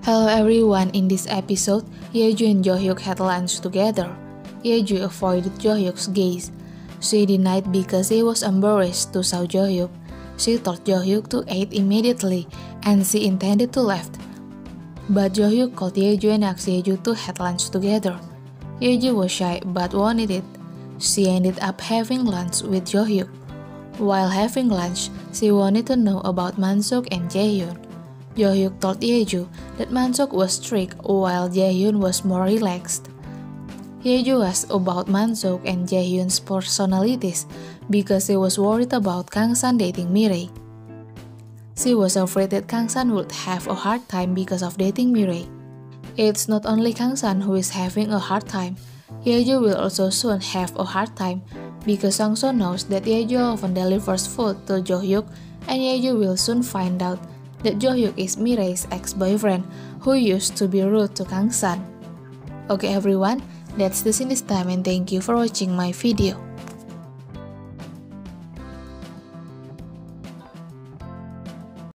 Hello everyone, in this episode, Yeju and Joo Hyuk had lunch together. Yeju avoided Joo Hyuk's gaze. She denied because he was embarrassed to saw Joo Hyuk. She told Joo Hyuk to eat immediately, and she intended to left. But Joo Hyuk called Yeju and asked Yeju to have lunch together. Yeju was shy but wanted it. She ended up having lunch with Joo Hyuk. While having lunch, she wanted to know about Mansuk and Jaehyun. Joo Hyuk told Yeju that Mansuk was strict while Jaehyun was more relaxed. Yeju asked about Mansuk and Jaehyun's personalities because he was worried about Kang San dating Mirei. She was afraid that Kang San would have a hard time because of dating Mirei. It's not only Kang San who is having a hard time, Yeju will also soon have a hard time because Sang So knows that Yeju often delivers food to Joo Hyuk and Yeju will soon find out that Joo Hyuk is Mirei's ex-boyfriend who used to be rude to Kang San. Okay everyone, that's this in this time and thank you for watching my video.